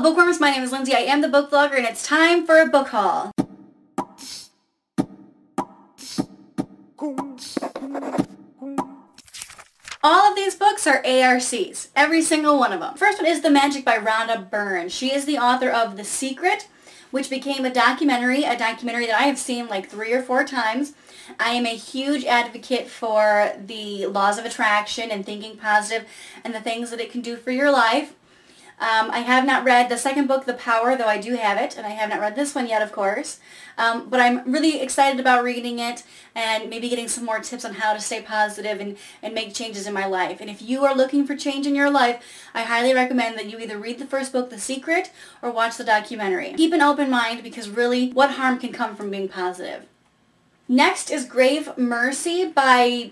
Bookworms, my name is Lindsay. I am the book vlogger and it's time for a book haul. All of these books are ARCs, every single one of them. First one is The Magic by Rhonda Byrne. She is the author of The Secret, which became a documentary, a documentary that I have seen like three or four times. I am a huge advocate for the laws of attraction and thinking positive and the things that it can do for your life. Um, I have not read the second book, The Power, though I do have it, and I have not read this one yet, of course. Um, but I'm really excited about reading it and maybe getting some more tips on how to stay positive and, and make changes in my life. And if you are looking for change in your life, I highly recommend that you either read the first book, The Secret, or watch the documentary. Keep an open mind because really, what harm can come from being positive? Next is Grave Mercy by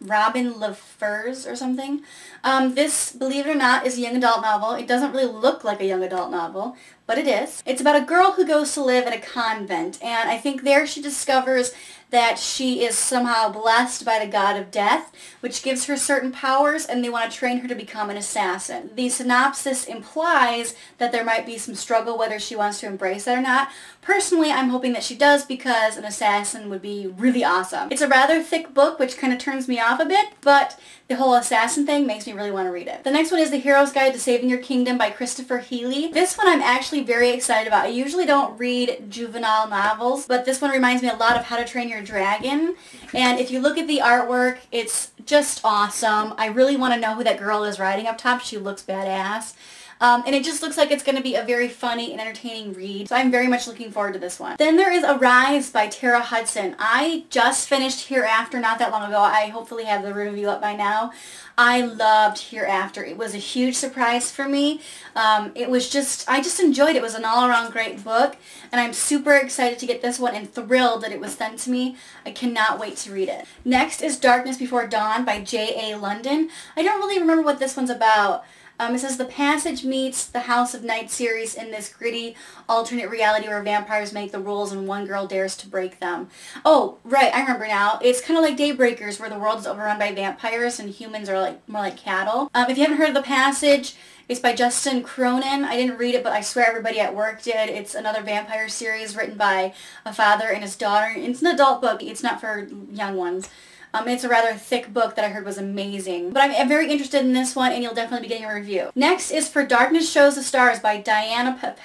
Robin LaFurs or something. Um, this, believe it or not, is a young adult novel. It doesn't really look like a young adult novel, but it is. It's about a girl who goes to live in a convent, and I think there she discovers that she is somehow blessed by the god of death, which gives her certain powers, and they want to train her to become an assassin. The synopsis implies that there might be some struggle whether she wants to embrace that or not. Personally, I'm hoping that she does because an assassin would be really awesome. It's a rather thick book, which kind of turns me off a bit, but the whole assassin thing makes me really want to read it. The next one is The Hero's Guide to Saving Your Kingdom by Christopher Healy. This one I'm actually very excited about. I usually don't read juvenile novels, but this one reminds me a lot of How to Train Your Dragon. And if you look at the artwork, it's just awesome. I really want to know who that girl is riding up top. She looks badass. Um, and it just looks like it's going to be a very funny and entertaining read. So I'm very much looking forward to this one. Then there is Arise by Tara Hudson. I just finished Hereafter not that long ago. I hopefully have the review up by now. I loved Hereafter. It was a huge surprise for me. Um, it was just, I just enjoyed it. It was an all-around great book. And I'm super excited to get this one and thrilled that it was sent to me. I cannot wait to read it. Next is Darkness Before Dawn by J.A. London. I don't really remember what this one's about. Um, it says the passage meets the House of Night series in this gritty alternate reality where vampires make the rules and one girl dares to break them. Oh, right, I remember now. It's kind of like Daybreakers where the world is overrun by vampires and humans are like more like cattle. Um, if you haven't heard of the passage, it's by Justin Cronin. I didn't read it, but I swear everybody at work did. It's another vampire series written by a father and his daughter. It's an adult book. It's not for young ones. Um, it's a rather thick book that I heard was amazing. But I'm very interested in this one and you'll definitely be getting a review. Next is For Darkness Shows the Stars by Diana Pet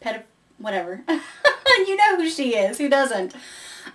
Pet whatever. you know who she is. Who doesn't?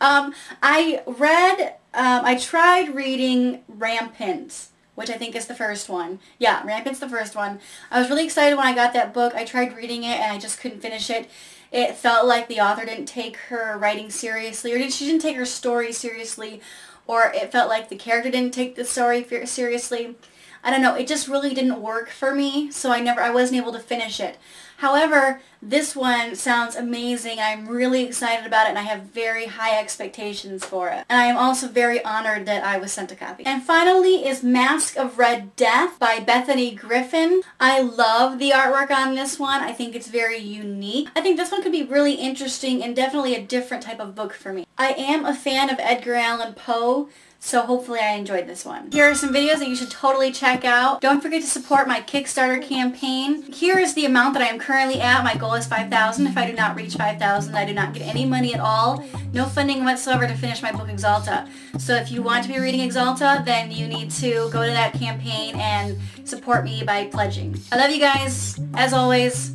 Um, I read, um, I tried reading Rampant which I think is the first one. Yeah, Rampant's the first one. I was really excited when I got that book. I tried reading it and I just couldn't finish it. It felt like the author didn't take her writing seriously, or she didn't take her story seriously, or it felt like the character didn't take the story seriously. I don't know, it just really didn't work for me, so I never, I wasn't able to finish it. However, this one sounds amazing. I'm really excited about it and I have very high expectations for it. And I am also very honored that I was sent a copy. And finally is Masque of Red Death by Bethany Griffin. I love the artwork on this one. I think it's very unique. I think this one could be really interesting and definitely a different type of book for me. I am a fan of Edgar Allan Poe, so hopefully I enjoyed this one. Here are some videos that you should totally check out. Don't forget to support my Kickstarter campaign. Here is the amount that I am currently at. My goal is 5000 If I do not reach 5000 I do not get any money at all. No funding whatsoever to finish my book Exaulta. So if you want to be reading Exaulta, then you need to go to that campaign and support me by pledging. I love you guys. As always,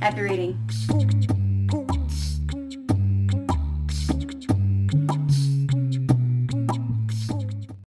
happy reading.